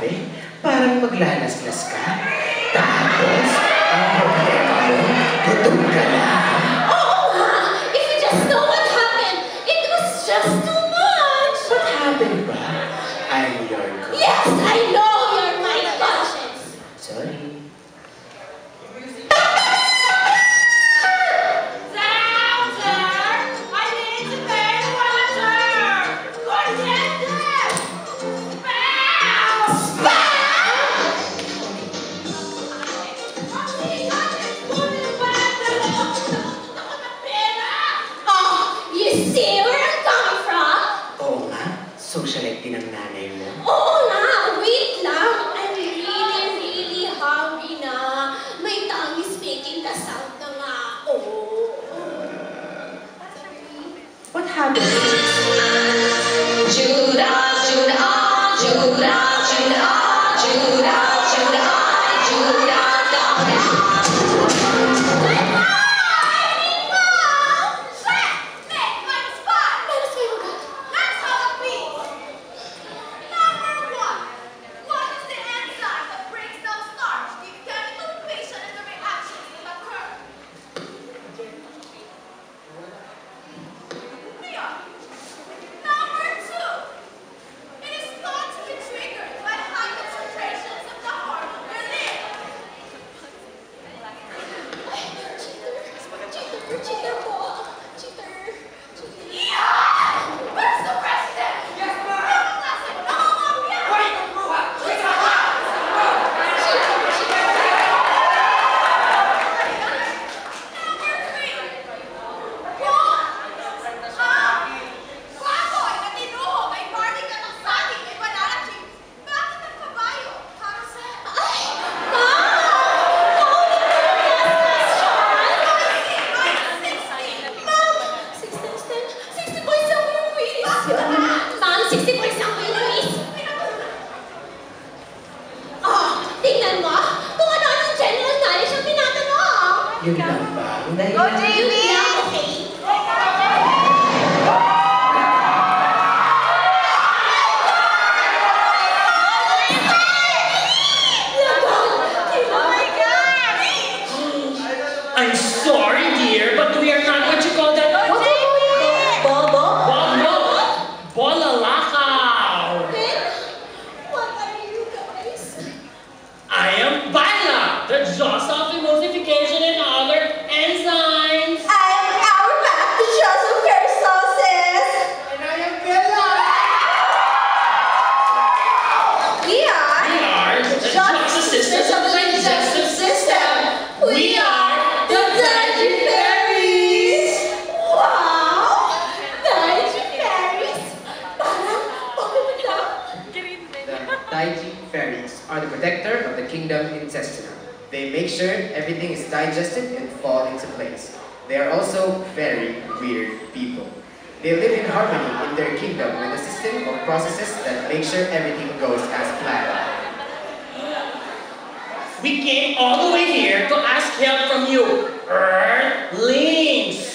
sinasabi? Parang maglalaslas ka. Tapos, ang problema mo, gutom ka na. Go, Davey! weird people. They live in harmony in their kingdom with a system of processes that make sure everything goes as planned. We came all the way here to ask help from you, Earthlings!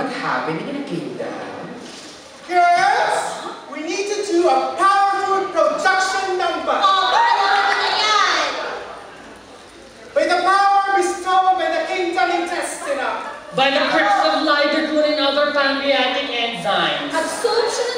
what happened in the kingdom. Girls, we need to do a powerful projection number. Oh. By the power bestowed by the kingdom intestina. By the cracks of Lyderglun and other pancreatic enzymes. Absorption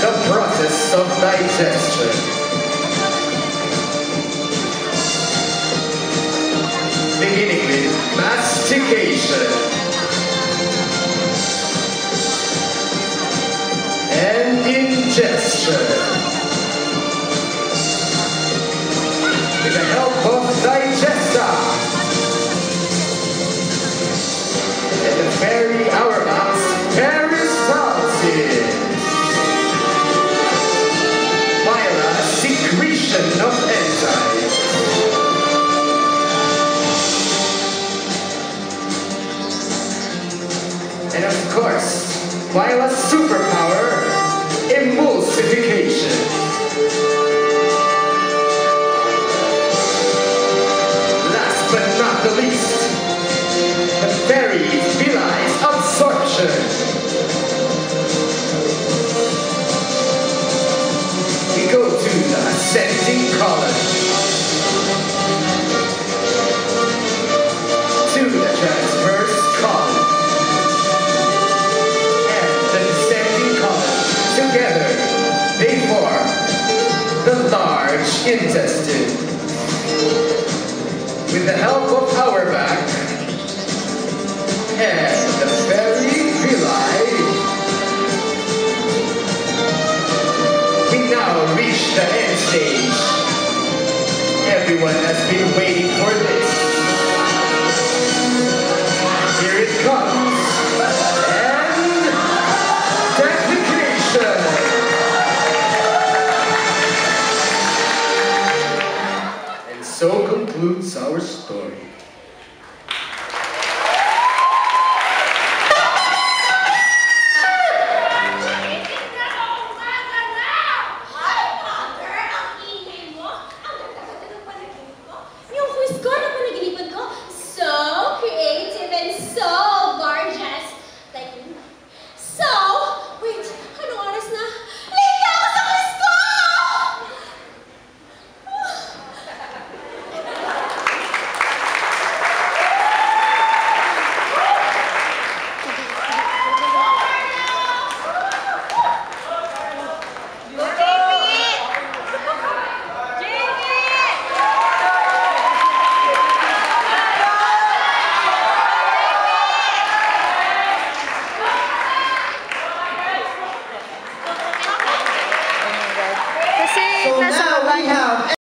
the process of digestion. Beginning with mastication. and ingestion, With the help of digester. At the very outer. two. That's right.